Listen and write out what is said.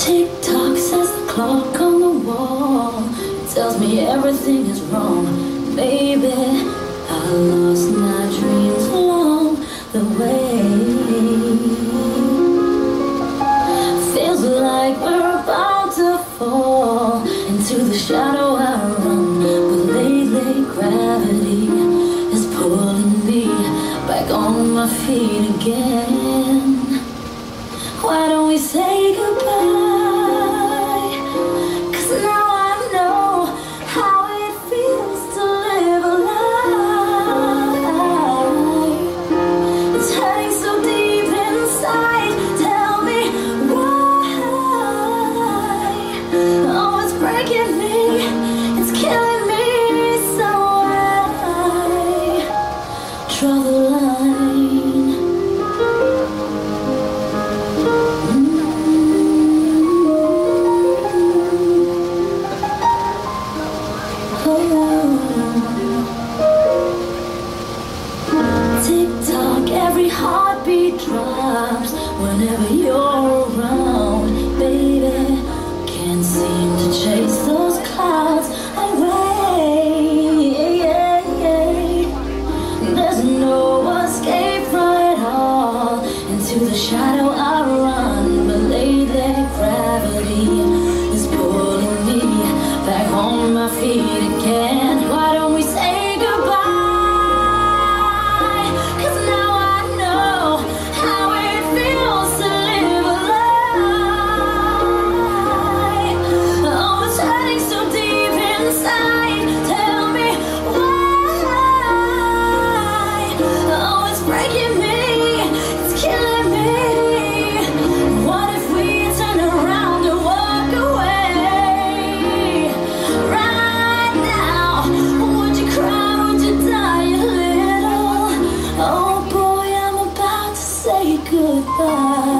Tick tock says the clock on the wall tells me everything is wrong, baby. I lost my dreams along the way. Feels like we're about to fall into the shadow I run, but lately gravity is pulling me back on my feet again. me. It's killing me, draw the line. Mm-hmm. Oh, Tick tock, every heartbeat drops whenever you're around. filho. say goodbye.